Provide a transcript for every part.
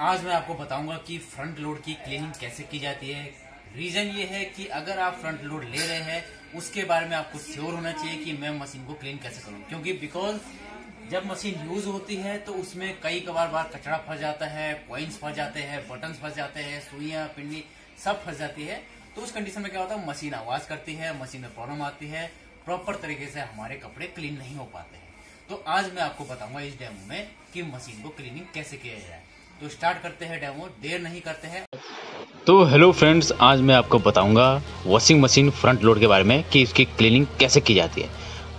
आज मैं आपको बताऊँगा कि फ्रंट लोड की क्लीनिंग कैसे की जाती है। रीजन ये है कि अगर आप फ्रंट लोड ले रहे हैं, उसके बारे में आपको श्योर होना चाहिए कि मैं मशीन को क्लीन कैसे करूँ। क्योंकि बिकॉज़ जब मशीन यूज़ होती है तो उसमें कई कबार बार कचरा फंस जाता है कॉइन्स फंस जाते हैं बटन फंस जाते हैं, सुइयाँ पिंडी सब फंस जाती है। तो उस कंडीशन में क्या होता है मशीन आवाज़ करती है मशीन में प्रॉब्लम आती है। प्रॉपर तरीके से हमारे कपड़े क्लीन नहीं हो पाते हैं। तो आज मैं आपको बताऊँगा इस डेमो में कि मशीन को क्लीनिंग कैसे किया जाए। तो स्टार्ट करते हैं डेमो देर नहीं करते हैं। तो हेलो फ्रेंड्स आज मैं आपको बताऊँगा वॉशिंग मशीन फ्रंट लोड के बारे में कि इसकी क्लीनिंग कैसे की जाती है।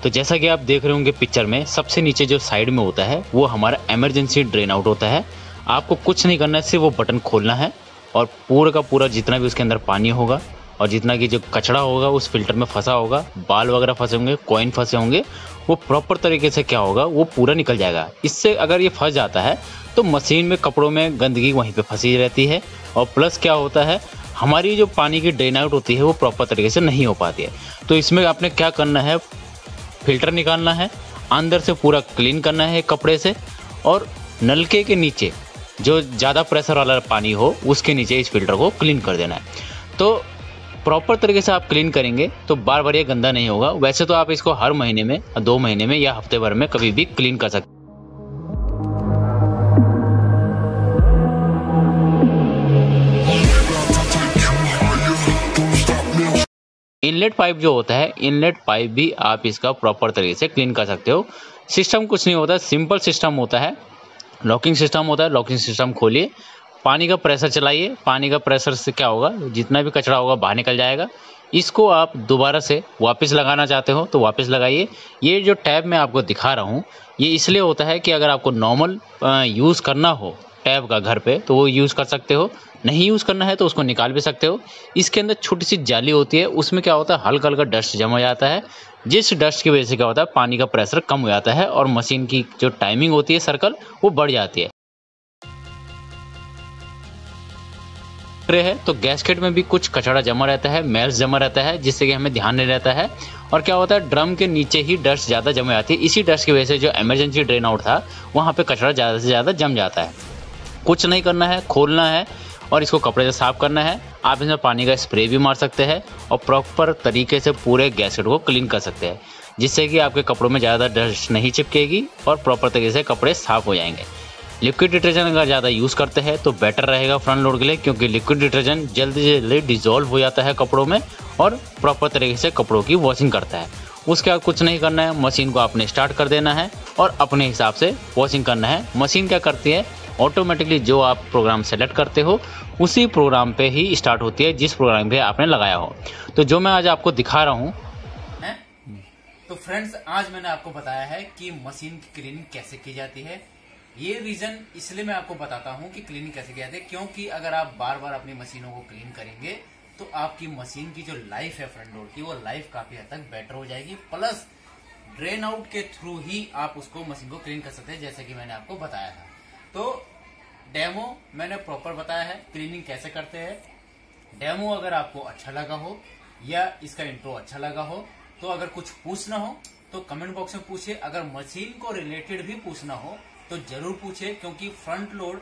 तो जैसा कि आप देख रहे होंगे पिक्चर में, सबसे नीचे जो साइड में होता है, वो हमारा एमरजेंसी ड्रेन आउट होता है। आपको कुछ नहीं करना है, सिर्फ़ वो बटन खोलना है और पूरा का पूरा जितना भी उसके अंदर पानी होगा और जितना कि जो कचरा होगा, उस फ़िल्टर में फंसा होगा, बाल वगैरह फंसे होंगे कॉइन फंसे होंगे, वो प्रॉपर तरीके से क्या होगा, वो पूरा निकल जाएगा। इससे अगर ये फंस जाता है तो मशीन में कपड़ों में गंदगी वहीं पे फंसी रहती है और प्लस क्या होता है, हमारी जो पानी की ड्रेन आउट होती है वो प्रॉपर तरीके से नहीं हो पाती है। तो इसमें आपने क्या करना है, फ़िल्टर निकालना है, अंदर से पूरा क्लीन करना है कपड़े से और नलके के नीचे जो ज़्यादा प्रेशर वाला पानी हो, उसके नीचे इस फ़िल्टर को क्लीन कर देना है। तो प्रॉपर तरीके से आप क्लीन करेंगे तो बार बार ये गंदा नहीं होगा। वैसे तो आप इसको हर महीने में, दो महीने में या हफ़्ते भर में कभी भी क्लीन कर सकते इनलेट पाइप जो होता है, इनलेट पाइप भी आप इसका प्रॉपर तरीके से क्लीन कर सकते हो। सिस्टम कुछ नहीं होता, सिंपल सिस्टम होता है। लॉकिंग सिस्टम होता है, लॉकिंग सिस्टम खोलिए। पानी का प्रेशर चलाइए। पानी का प्रेशर से क्या होगा, जितना भी कचरा होगा बाहर निकल जाएगा। इसको आप दोबारा से वापस लगाना चाहते हो तो वापस लगाइए। ये जो टैब मैं आपको दिखा रहा हूँ, ये इसलिए होता है कि अगर आपको नॉर्मल यूज़ करना हो टैब का घर पे तो वो यूज़ कर सकते हो। नहीं यूज़ करना है तो उसको निकाल भी सकते हो। इसके अंदर छोटी सी जाली होती है, उसमें क्या होता है हल्का हल्का डस्ट जमा जाता है। जिस डस्ट की वजह से क्या होता है, पानी का प्रेशर कम हो जाता है और मशीन की जो टाइमिंग होती है, सर्कल, वो बढ़ जाती है। ट्रे है तो गैसकेट में भी कुछ कचरा जमा रहता है, मैल्स जमा रहता है, जिससे कि हमें ध्यान नहीं रहता है। और क्या होता है, ड्रम के नीचे ही डस्ट ज़्यादा जमा जाती है। इसी डस्ट की वजह से जो इमरजेंसी ड्रेन आउट था, वहाँ पे कचरा ज़्यादा से ज़्यादा जम जाता है। कुछ नहीं करना है, खोलना है और इसको कपड़े से साफ़ करना है। आप इसमें पानी का स्प्रे भी मार सकते हैं और प्रॉपर तरीके से पूरे गैसेट को क्लीन कर सकते हैं, जिससे कि आपके कपड़ों में ज़्यादा डस्ट नहीं चिपकेगी और प्रॉपर तरीके से कपड़े साफ़ हो जाएँगे। लिक्विड डिटर्जेंट अगर ज़्यादा यूज़ करते हैं तो बेटर रहेगा फ्रंट लोड के लिए, क्योंकि लिक्विड डिटर्जेंट जल्दी से जल्दी डिजोल्व हो जाता है कपड़ों में और प्रॉपर तरीके से कपड़ों की वॉशिंग करता है। उसके बाद कुछ नहीं करना है, मशीन को आपने स्टार्ट कर देना है और अपने हिसाब से वॉशिंग करना है। मशीन क्या करती है? ऑटोमेटिकली जो आप प्रोग्राम सेलेक्ट करते हो, उसी प्रोग्राम पे ही स्टार्ट होती है जिस प्रोग्राम पे आपने लगाया हो। तो जो मैं आज आपको दिखा रहा हूँ तो फ्रेंड्स आज मैंने आपको बताया है कि मशीन की क्लीनिंग कैसे की जाती है। ये रीजन इसलिए मैं आपको बताता हूँ कि क्लीनिंग कैसे की जाती है, क्योंकि अगर आप बार बार अपनी मशीनों को क्लीन करेंगे तो आपकी मशीन की जो लाइफ है फ्रंट लोड की वो लाइफ काफ़ी हद तक बेटर हो जाएगी। प्लस ड्रेन आउट के थ्रू ही आप उसको मशीन को क्लीन कर सकते हैं, जैसे कि मैंने आपको बताया था। डेमो मैंने प्रॉपर बताया है, क्लीनिंग कैसे करते हैं। डेमो अगर आपको अच्छा लगा हो, या इसका इंट्रो अच्छा लगा हो तो अगर कुछ पूछना हो तो कमेंट बॉक्स में पूछिए। अगर मशीन को रिलेटेड भी पूछना हो तो ज़रूर पूछे क्योंकि फ्रंट लोड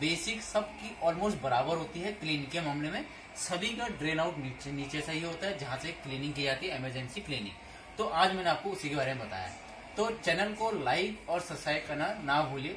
बेसिक सबकी ऑलमोस्ट बराबर होती है क्लीन के मामले में। सभी का ड्रेन आउट नीचे नीचे से ही होता है, जहाँ से क्लीनिंग की जाती है इमरजेंसी क्लीनिंग तो आज मैंने आपको उसी के बारे में बताया तो चैनल को लाइक और सब्सक्राइब करना ना भूलिए।